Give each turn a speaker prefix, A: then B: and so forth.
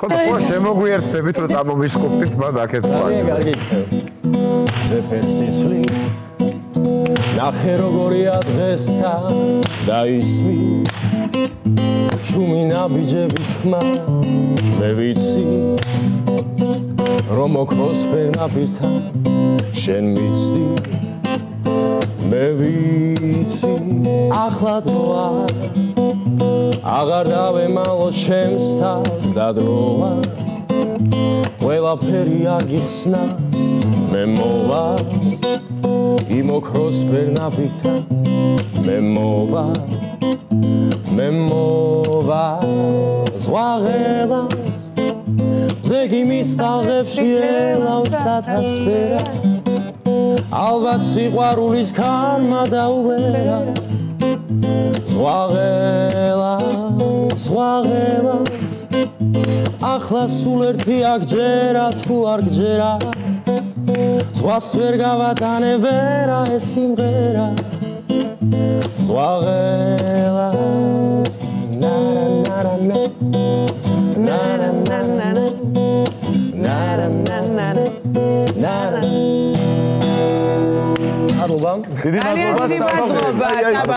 A: ხო ხო შემოგვიერთდებით რომ წამომისკუპტით მან აქეთ
B: კარგი კარგი ზეფერსისლი ნახე როგორია დღესა და ისმი. ჩუმი ნაბიჯების ხმა მე ვიცი რომ ოქროს ფერნაპირთა შენ მიცდი. მე ვიცი ახლა დროა აღარ დავემალო ჩემს თავს და დროა ყველაფერი აგიხსნა მე მოვა იმ ოქროს ფერნაპირთა მე მოვა მე მოვა ზღვაღელას ზეგი მის ტალღებში ელავს ათასფერა ალბათ სიყვარულის ქანმა დაუვერა ზღვაღელას ზღვაღელას ახლა სულ ერთი აგჯერა თუ არ გჯერა. ზღვას ვერ გავატანე ვერა ეს სიმღერა. ზღვაღელას ნარანარანა ნარანარანა ნარანარანა ნარანარანა
A: დიდი მადლობა
C: ძალიან დიდი მადლობა